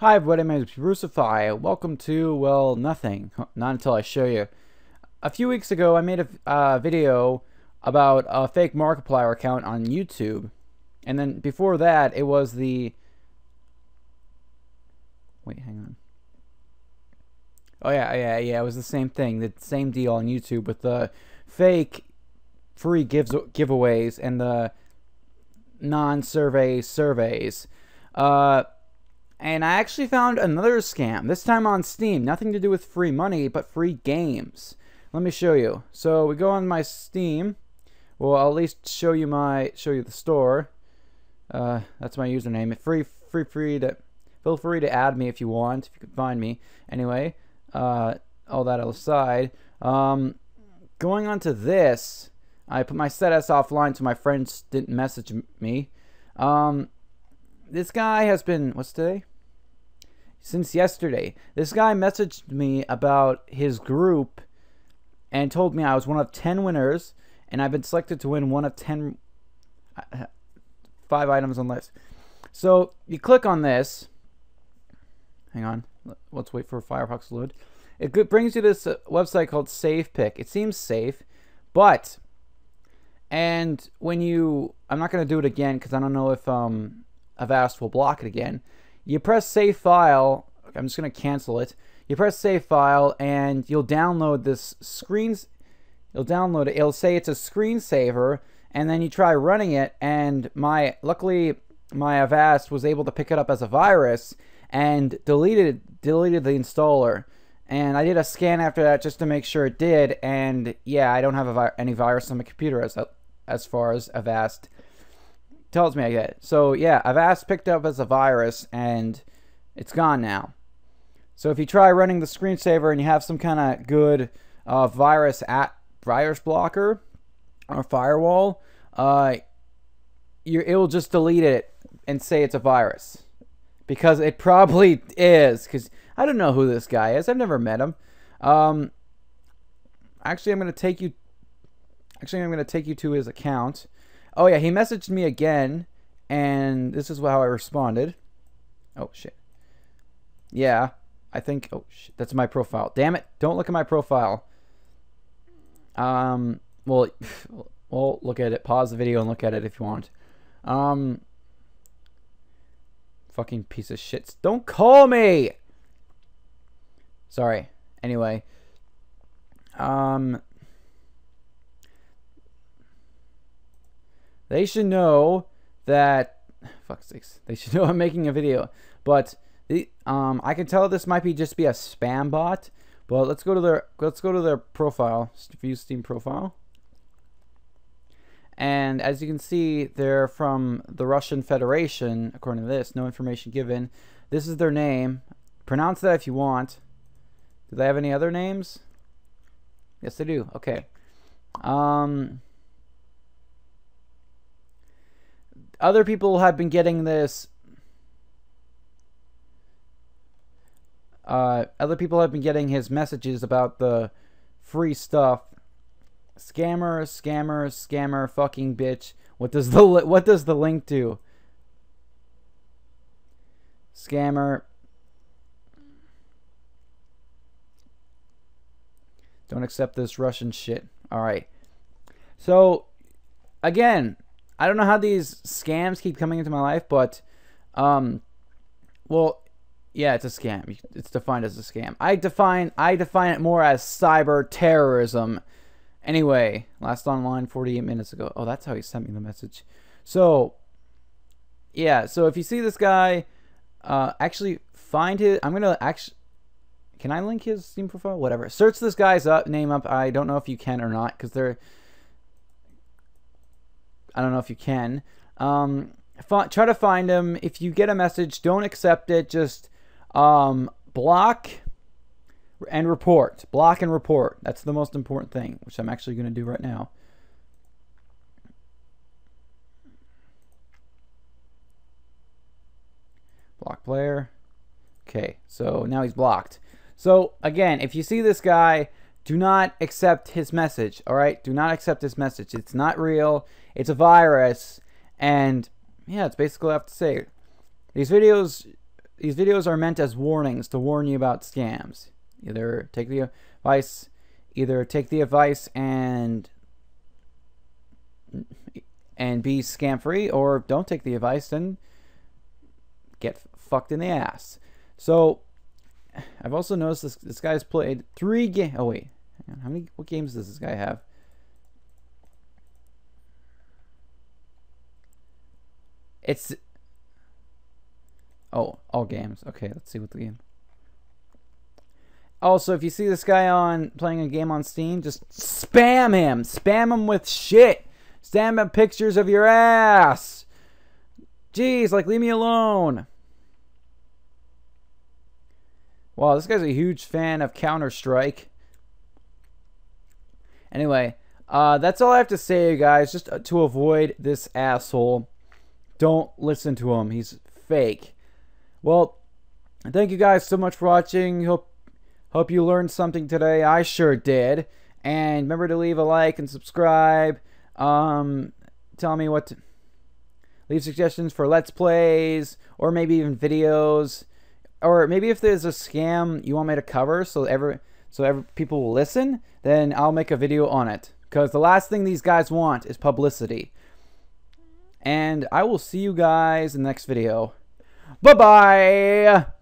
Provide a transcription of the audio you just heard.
Hi everybody, my name is Bruceify. Welcome to, well, nothing. Not until I show you. A few weeks ago, I made a uh, video about a fake Markiplier account on YouTube. And then before that, it was the... Wait, hang on. Oh yeah, yeah, yeah, it was the same thing. The same deal on YouTube with the fake free gives giveaways and the non-survey surveys. Uh and I actually found another scam, this time on Steam. Nothing to do with free money, but free games. Let me show you. So we go on my Steam. Well, I'll at least show you my show you the store. Uh, that's my username. Free, free, free to feel free to add me if you want, if you can find me. Anyway, uh, all that aside, um, going on to this, I put my status offline so my friends didn't message me. Um, this guy has been what's today? Since yesterday. This guy messaged me about his group and told me I was one of 10 winners and I've been selected to win one of 10 uh, five items on list. So you click on this. Hang on. Let's wait for Firefox to load. It brings you to this uh, website called SafePick. It seems safe, but and when you I'm not going to do it again cuz I don't know if um Avast will block it again you press save file. I'm just going to cancel it. You press save file and you'll download this screens. You'll download it. It'll say it's a screensaver and then you try running it and my luckily my Avast was able to pick it up as a virus and deleted deleted the installer. And I did a scan after that just to make sure it did. And yeah, I don't have vi any virus on my computer as as far as Avast tells me I get it. So yeah, Avast picked up as a virus and it's gone now. So if you try running the screensaver and you have some kind of good uh, virus at virus blocker or firewall, uh, you it will just delete it and say it's a virus because it probably is. Because I don't know who this guy is. I've never met him. Um, actually, I'm gonna take you. Actually, I'm gonna take you to his account. Oh yeah, he messaged me again, and this is how I responded. Oh shit. Yeah, I think. Oh shit, that's my profile. Damn it! Don't look at my profile. Um. Well, well, look at it. Pause the video and look at it if you want. Um. Fucking piece of shit. Don't call me. Sorry. Anyway. Um. They should know that fuck sakes. They should know I'm making a video. But the, um, I can tell this might be just be a spam bot. But let's go to their let's go to their profile. View Steam profile. And as you can see, they're from the Russian Federation, according to this. No information given. This is their name. Pronounce that if you want. Do they have any other names? Yes, they do. Okay. Um, Other people have been getting this. Uh, other people have been getting his messages about the free stuff. Scammer, scammer, scammer, fucking bitch. What does the what does the link do? Scammer. Don't accept this Russian shit. All right. So, again, I don't know how these scams keep coming into my life, but, um, well, yeah, it's a scam. It's defined as a scam. I define I define it more as cyber terrorism. Anyway, last online 48 minutes ago. Oh, that's how he sent me the message. So, yeah. So if you see this guy, uh, actually find his. I'm gonna actually. Can I link his Steam profile? Whatever. Search this guy's up name up. I don't know if you can or not because they're I don't know if you can. Um, try to find him. If you get a message, don't accept it. Just um, block and report. Block and report. That's the most important thing, which I'm actually going to do right now. Block player. Okay, so now he's blocked. So again, if you see this guy, do not accept his message, all right? Do not accept his message. It's not real. It's a virus. And yeah, it's basically all I have to say. These videos these videos are meant as warnings to warn you about scams. Either take the advice, either take the advice and and be scam free, or don't take the advice and get fucked in the ass. So I've also noticed this this guy's played three game. Oh wait, how many what games does this guy have? It's oh all games. Okay, let's see what the game. Oh, also, if you see this guy on playing a game on Steam, just spam him. Spam him with shit. Spam him pictures of your ass. Jeez, like leave me alone. Wow, this guy's a huge fan of Counter Strike. Anyway, uh, that's all I have to say, you guys. Just uh, to avoid this asshole, don't listen to him. He's fake. Well, thank you guys so much for watching. Hope hope you learned something today. I sure did. And remember to leave a like and subscribe. Um, tell me what to leave suggestions for let's plays or maybe even videos or maybe if there's a scam you want me to cover so every so every people will listen then i'll make a video on it. Because the last thing these guys want is publicity. And i will see you guys in the next video. Bye bye